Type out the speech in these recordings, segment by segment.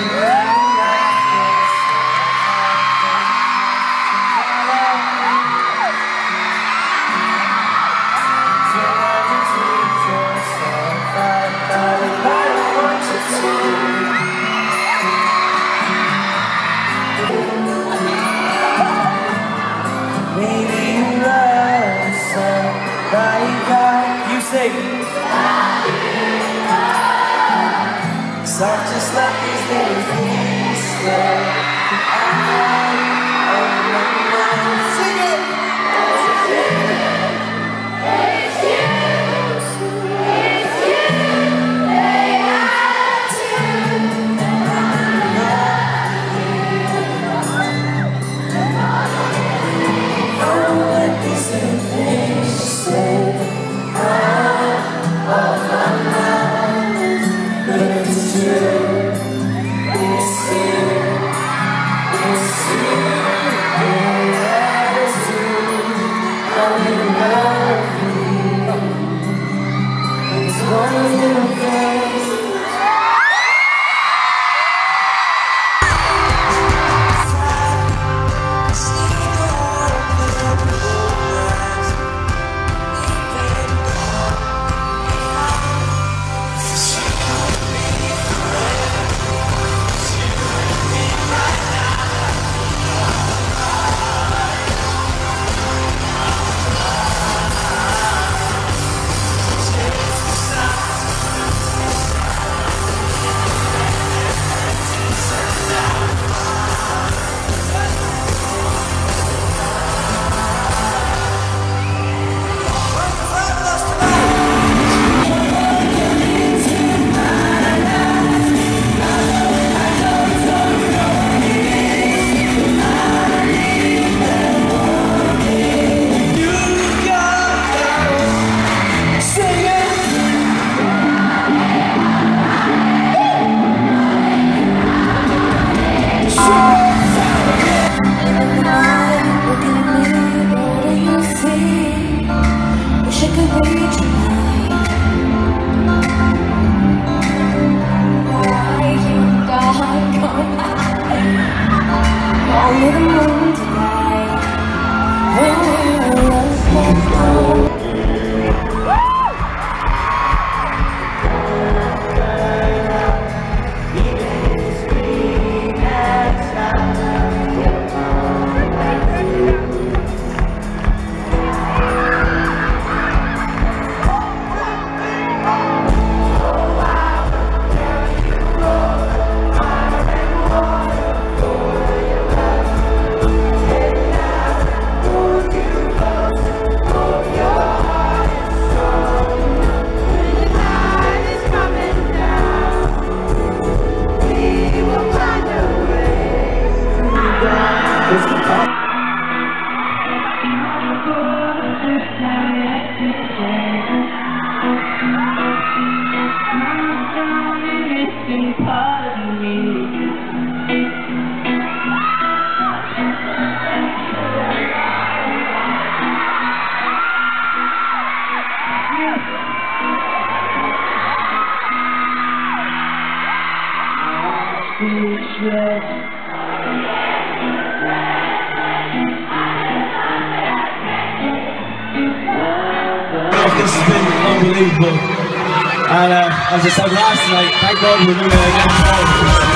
Maybe Soft just like these little things slow This has been unbelievable. And uh, as I said last night, thank God we're doing it again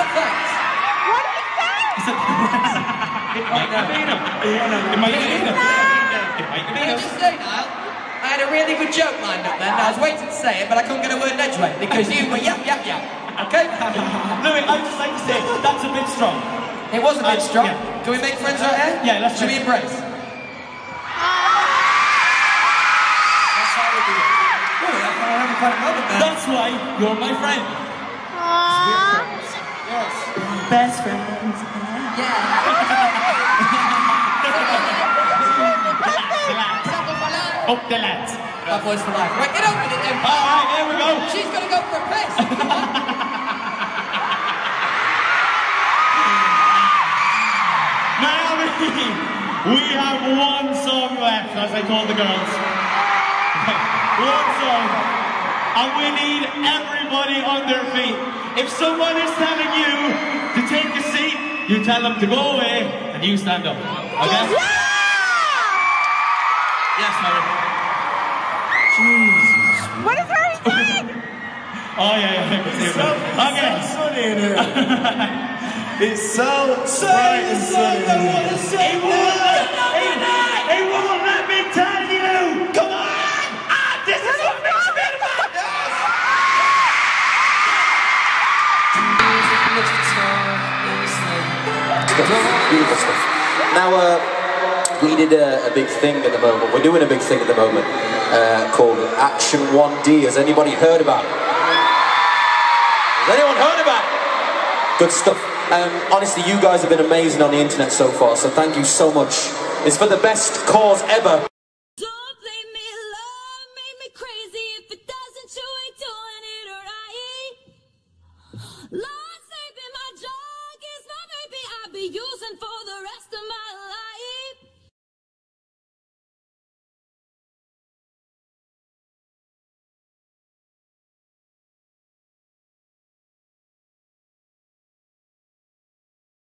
love. No, no. What did he say? It might have been them. It might have been them. It might have Can I just them. say, Niall, I had a really good joke lined up then. I was waiting to say it, but I couldn't get a word in edgeway because you were yap, yap, yap. Okay? Louis, I'd just like to say that's a bit strong. It was a bit Uh, strong. yeah. Do we make friends right here? Yeah, let's Should we embrace? That's how we do it. I'm a. That's why you're my friend. Aww. Best friends. Yeah. Up the lads. That voice for life. Right, get over it then. All right, here we go. She's gonna go for a piss. Come. Naomi, we have one song left, as I told the girls. one song. And we need everybody on their feet. If someone is telling you to take a seat, you tell them to go away and you stand up. Okay? Yes, Mary. What is Harry saying? Oh, yeah, yeah. I can see it. Okay. sunny in here. it's so bright and sunny in here. He won't let, he, he won't let me tell you! Did a, a big thing at the moment. We're doing a big thing at the moment uh, called Action 1D. Has anybody heard about it? Has anyone heard about it? Good stuff. Um, honestly, you guys have been amazing on the internet so far, so thank you so much. It's for the best cause ever.